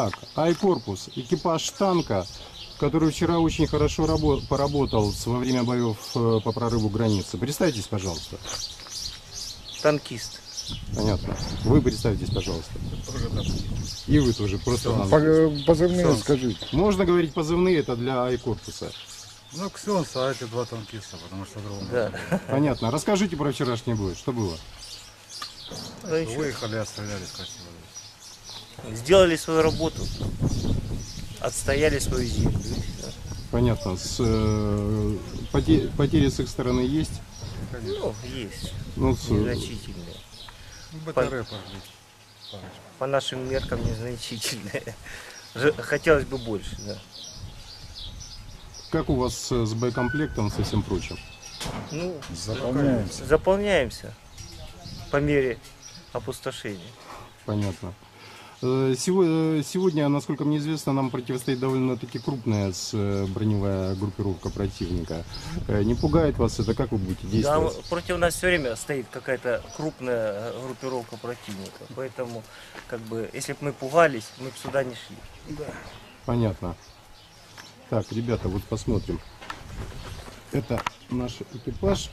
Так, Ай-корпус, экипаж танка, который вчера очень хорошо рабо- поработал во время боев э, по прорыву границы. Представьтесь, пожалуйста. Танкист. Понятно. Вы представьтесь, пожалуйста. И вы тоже, просто. По- Позывные Солнце. скажите. Можно говорить позывные, это для Ай-корпуса. Ну, Ксенс, а эти два танкиста, потому что другого Да. Понятно. Расскажите про вчерашний бой. Что было? Ничего. Выехали, отстрелялись красиво. Сделали свою работу. Отстояли свою землю. Понятно. С, э, поте- потери с их стороны есть. Ну, есть. Ну, с- Незначительные. Парочку. По нашим меркам незначительные. Хотелось бы больше, да. как у вас э, с боекомплектом, со всем прочим? Ну, Заполняемся. заполняемся по мере опустошения. Понятно. Э, э, Сегодня, насколько мне известно, нам противостоит довольно-таки крупная с- э, броневая группировка противника. Не пугает вас это? Как вы будете Да, действовать? против нас все время стоит какая-то крупная группировка противника. Поэтому, как бы, если бы мы пугались, мы бы сюда не шли. Понятно. Так, ребята, вот посмотрим. Это наш экипаж.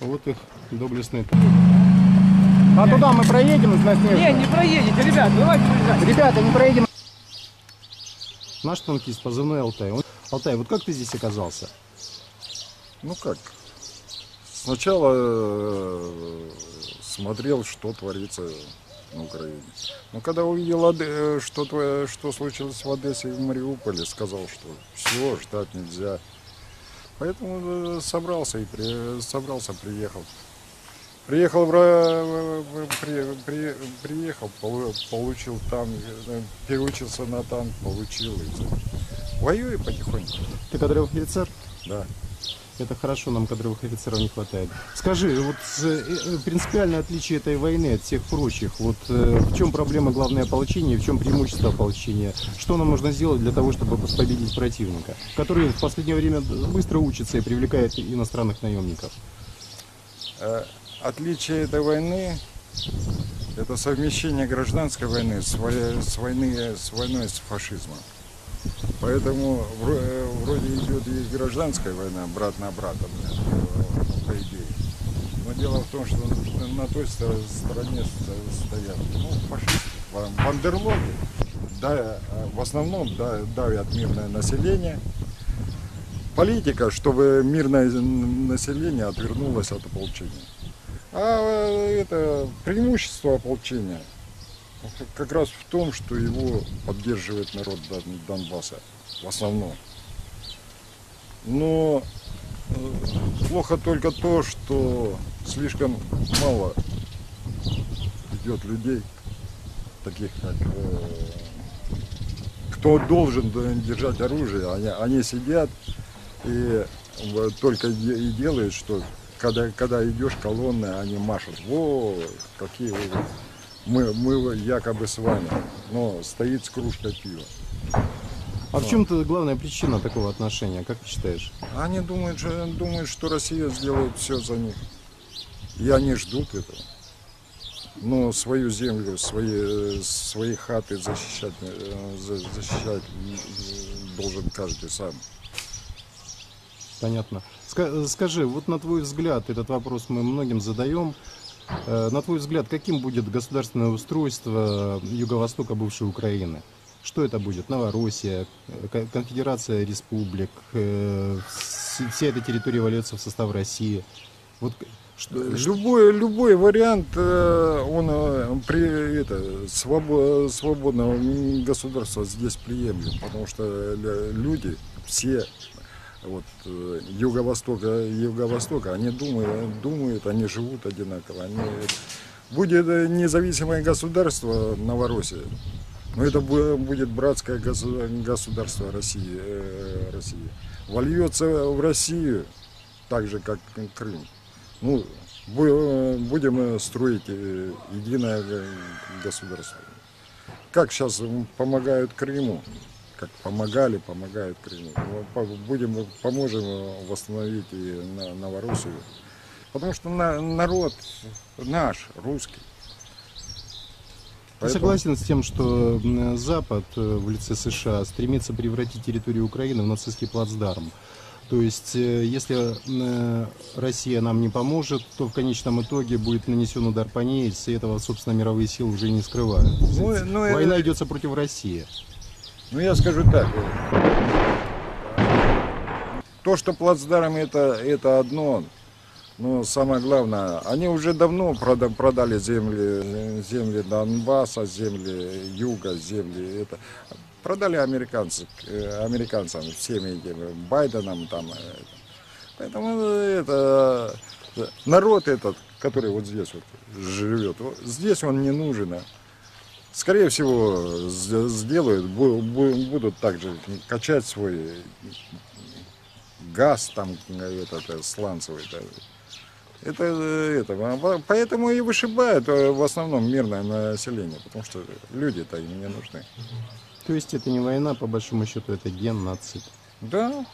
Вот их доблестные. А туда мы проедем из Не, не проедете, ребят, давайте уезжать. Ребята, не проедем. Наш танкист позывной Алтай. Он- Алтай, вот как ты здесь оказался? Ну как? Сначала э, смотрел, что творится на Украине. Но когда увидел, э, что, что случилось в Одессе и в Мариуполе, сказал, что все, ждать нельзя. Поэтому э, собрался и при- собрался, приехал. Приехал, при- при- приехал, полу- получил там, э, переучился на танк, получил. И воюю потихоньку, Ты кадровый офицер? да. Это хорошо, нам кадровых офицеров не хватает. Скажи, вот э, э, принципиальное отличие этой войны от всех прочих, вот в чем проблема главное ополчения, в чем преимущество ополчения? Что нам нужно сделать для того, чтобы победить противника, который в последнее время быстро учится и привлекает иностранных наемников? Отличие этой войны – это совмещение гражданской войны с, во- с, войны, с войной с фашизмом. Поэтому вро- вроде идет и гражданская война, брат на брата, по идее. Но дело в том, что на той сто- стороне сто- стоят ну, фашисты, ва- бандерлоги, да, в основном да, давят мирное население. Политика, чтобы мирное население отвернулось от ополчения. А э, это преимущество ополчения. Как раз в том, что его поддерживает народ Дон- Донбасса в основном. Но э, плохо только то, что слишком мало идет людей, таких как э, кто должен держать оружие, они, они сидят и вот только и делают, что когда, когда идешь колонны, они машут. Во, какие вы, мы, мы якобы с вами, но стоит с кружкой пива. А в чем-то главная причина такого отношения, как ты считаешь? Они думают, что, думают, что Россия сделает все за них. И они ждут этого. Но свою землю, свои, свои хаты защищать, э, за- защищать должен каждый сам. Понятно. Ска- Скажи, вот на твой взгляд, этот вопрос мы многим задаем. Э, На твой взгляд, каким будет государственное устройство Юго-Востока бывшей Украины? Что это будет? Новороссия, э, ко- конфедерация республик, э, вс- вся эта территория вольется в состав России. Вот что, Любой, любой вариант, э, он э, при, это, свобо- свободного государства здесь приемлем, потому что э, люди все вот, э, юго-востока, юго-востока, они думают, думают, они живут одинаково. Они... Будет э, независимое государство Новороссия, но это бу- будет братское госу- государство России, э, России. Вольется в Россию, так же, как Крым. Ну, бу- будем строить единое государство. Как сейчас помогают Крыму, как помогали, помогают Крыму. Ну, Будем, поможем восстановить и на- Новороссию. Потому что на- народ наш, русский. Ты Поэтому- согласен с тем, что Запад э, в лице США стремится превратить территорию Украины в нацистский плацдарм? То есть, э, если э, Россия нам не поможет, то в конечном итоге будет нанесен удар по ней, и этого, собственно, мировые силы уже не скрывают. Ну, ну, это- Война идется против России. Ну, я скажу так. То, что плацдарм это, это одно, но самое главное, они уже давно прода- продали земли, земли Донбасса, земли Юга, земли это. Продали американцы, э, американцам, всеми этими, Байденом там. э, Поэтому это э, народ этот, который вот здесь вот живет, вот здесь он не нужен. Скорее всего, сделают, бу- бу- будут также качать свой газ там этот э, сланцевый. Это, это, а по- поэтому и вышибают э, в основном мирное население, потому что люди-то им не нужны. То есть это не война, по большому счету, это ген наций. Да,